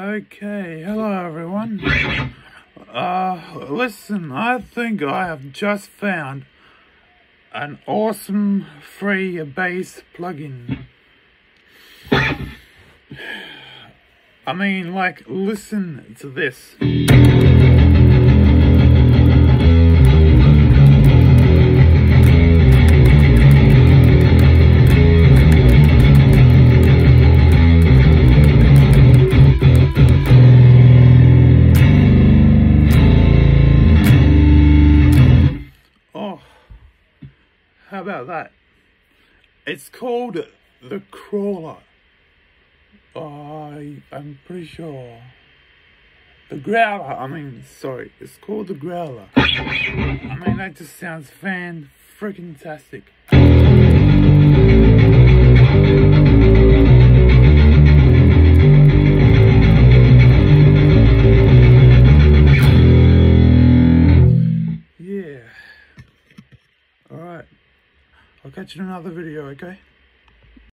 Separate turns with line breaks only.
Okay, hello everyone. Uh, listen, I think I have just found an awesome free bass plugin. I mean, like, listen to this. How about that? It's called the Crawler. I I'm pretty sure. The Growler. I mean, sorry, it's called the Growler. I mean, that just sounds fan freaking tastic. I'll catch you in another video, okay?